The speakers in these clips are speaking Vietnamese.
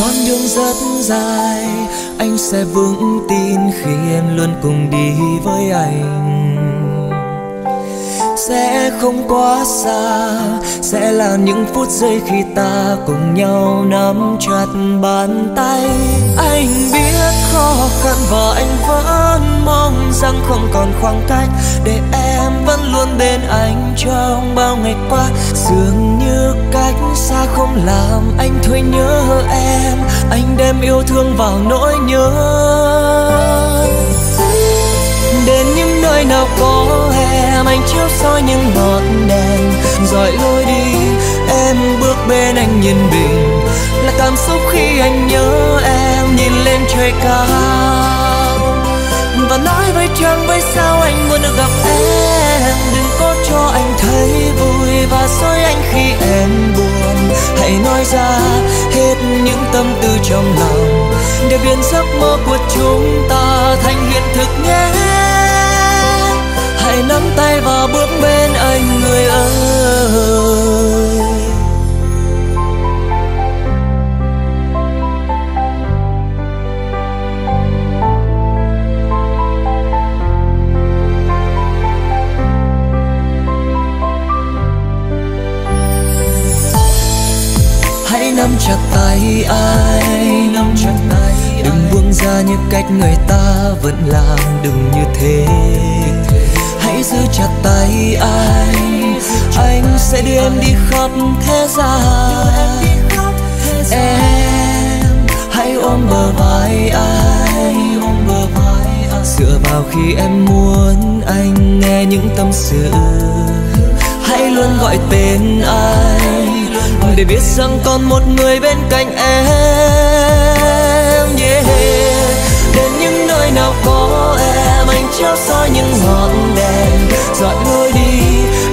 con đường rất dài. Anh sẽ vững tin khi em luôn cùng đi với anh sẽ không quá xa. Sẽ là những phút giây khi ta cùng nhau nắm chặt bàn tay. Anh biết khó khăn và anh vẫn mong rằng không còn khoảng cách. Để em vẫn luôn bên anh trong bao ngày qua. Dường như cách xa không làm anh thôi nhớ em. Anh đem yêu thương vào nỗi nhớ. Đến những nơi nào có em anh chiếu soi những ngọn đèn. Dọi lối đi, em bước bên anh nhìn bình. Là cảm xúc khi anh nhớ em, nhìn lên trời cao. Và nói với trăng với sao anh muốn được gặp em? Đừng có cho anh thấy vui và soi anh khi em buồn. Hãy nói ra hết những tâm tư trong lòng, để biến giấc mơ của chúng ta thành hiện thực nhé hãy nắm tay và bước bên anh, người ơi. Hãy nắm chặt tay ai, nắm chặt tay đừng buông ra như cách người ta vẫn làm, đừng như thế giữ chặt tay anh anh sẽ đưa em đi khắp thế gian. Em hãy ôm bờ vai anh ôm bờ vai dựa vào khi em muốn anh nghe những tâm sự. Hãy luôn gọi tên anh, để biết rằng còn một người bên cạnh em. Em chiếu soi những ngọn đèn. Dọi lối đi,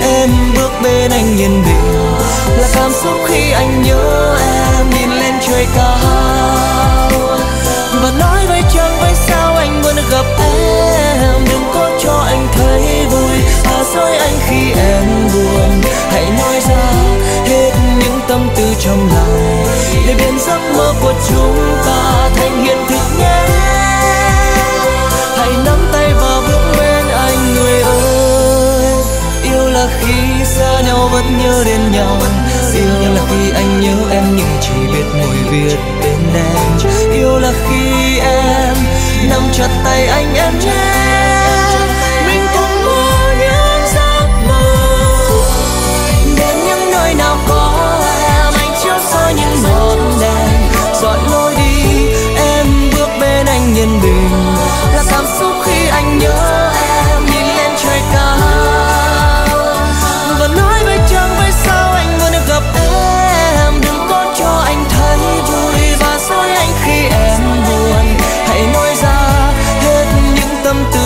em bước bên anh yên bình. Là cảm xúc khi anh nhớ em, nhìn lên trời cao. Và nói với trăng với sao anh muốn gặp em? Đừng có cho anh thấy vui. Và dối anh khi em buồn. Hãy nói ra hết những tâm tư trong lòng. Để biến giấc mơ của chúng ta thành vẫn nhớ đến nhau. Yêu là khi anh nhớ em, nhưng chỉ biết ngồi viết tên em. Yêu là khi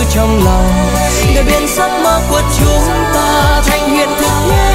trong lòng. Để biến giấc mơ của chúng ta thành hiện thực.